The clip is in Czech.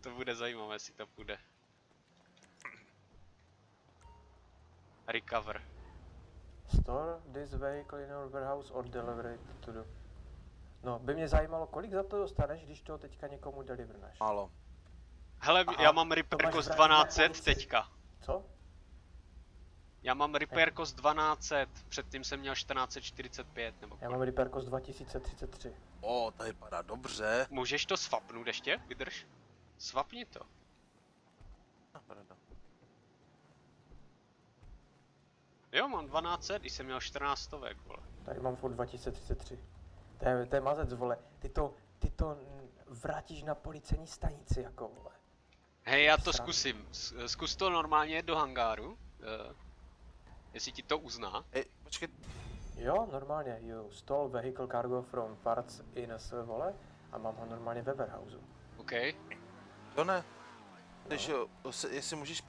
To bude zajímavé, jestli to půjde. Recover. Store this vehicle in our warehouse or deliver it to the... No, by mě zajímalo, kolik za to dostaneš, když to teďka někomu deliverneš. Málo. Hele, Aha, já mám repair cost brát na 1200 polici. teďka. Co? Já mám repair cost 1200, předtím jsem měl 1445 nebo Já kolik. mám repair cost 2033. O, to vypadá dobře. Můžeš to swapnout ještě? Vydrž. Swapni to. Ah, pardon. Jo, mám 1200, když jsem měl 14 stovek, vole. Tady mám furt 2033. To je, to je mazec, vole. Ty to, ty to vrátíš na policejní stanici, jako, vole. Hej, já to zkusím. Zkus to normálně do hangáru. Uh, jestli ti to uzná. Ej, počkej, Jo, normálně, you stole vehicle cargo from parts in a vole, a mám ho normálně ve warehouse. OK. To ne. Když, jo, se- jestli můžeš